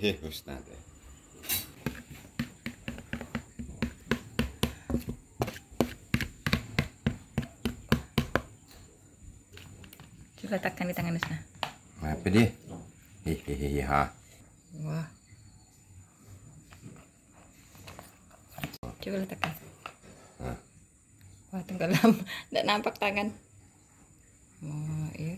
Eh, Ustaz. Coba letakkan di tangan sana. Apa dia? Hehehe ha. Wah. Coba letakkan. Wah, tenggelam. Tidak nampak tangan. Oh, iya.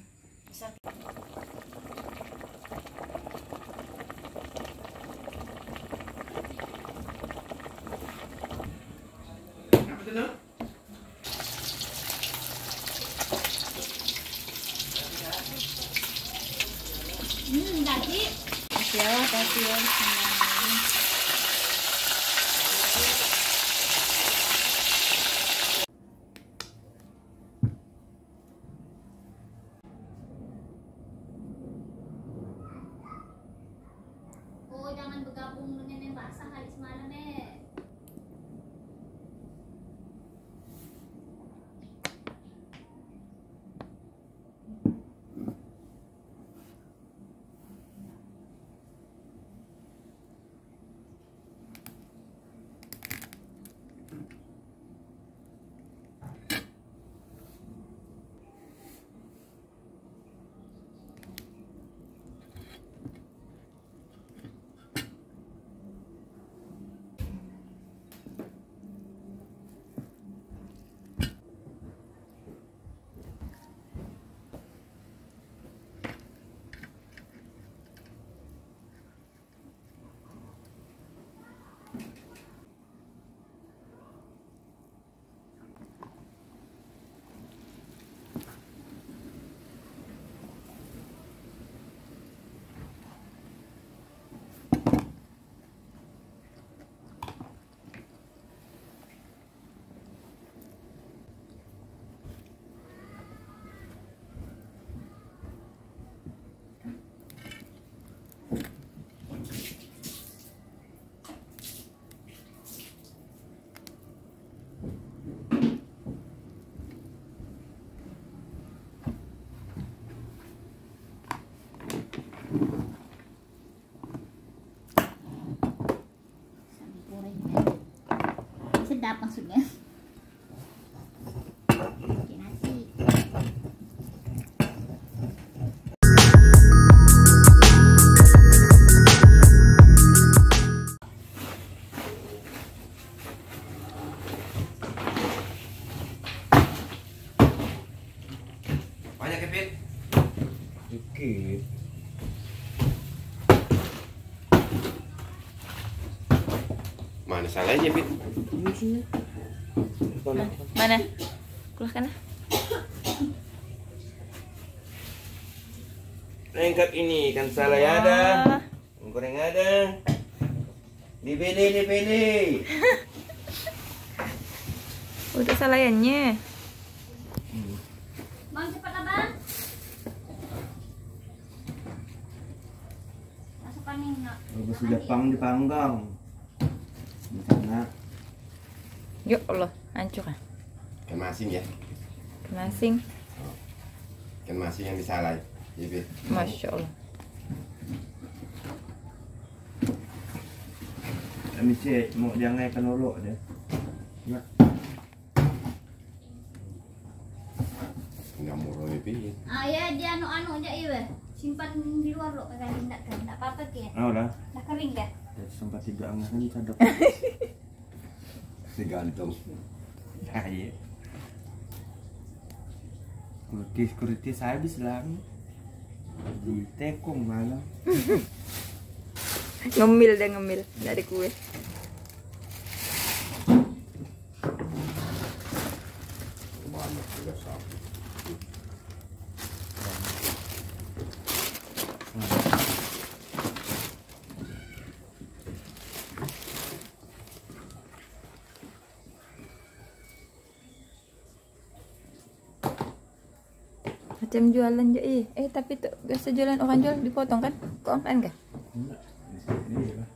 Kasih ya, kasih ya. Oh, dapat sunyan. Mana salahnya, Fit? Ini sini. Mana? Mana? Keluarkan lah. Lengkap ini kan salah ya ada. Goreng ada. Dipilih, dipilih. Udah salayannya. Bang cepat abang. Masukkan nih nak. Bagus Jepang dipanggang. Di sana. Yuk Allah, hancur kan? Ikan masing ya. Masing. Ikan masing yang disalai. Ya, Fit. Masya Allah. Kami sih mau jangan ikan olok deh. Ya. Enggak murah ya, Fit. Ah ya dia anu-anu aja iya. weh. Simpan di luar lo kagak tindak kan. Enggak apa-apa ki. Oh lah. Dah kering kan? Jadi sempat tidak angin sadap. Tergantung Nah, iya. Kurtis kurtis habis lah. Di tekong malam. Ngemil dia ngemil dari kue. banyak juga sapi macam jualan je eh, eh tapi tu biasa jualan orang jual dipotong kan kau makan ke? Enggak. Di lah.